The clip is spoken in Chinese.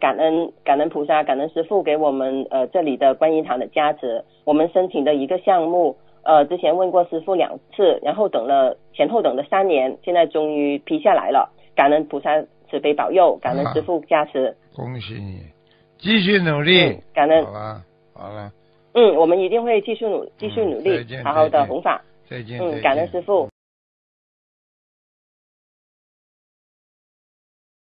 感恩感恩菩萨感恩师傅给我们呃这里的观音堂的加持我们申请的一个项目呃之前问过师傅两次然后等了前后等了三年现在终于批下来了感恩菩萨慈悲保佑感恩师傅加持。恭喜你继续努力。感恩。好了好了嗯我们一定会继续努继续努力好好的弘法。再见嗯感恩师父。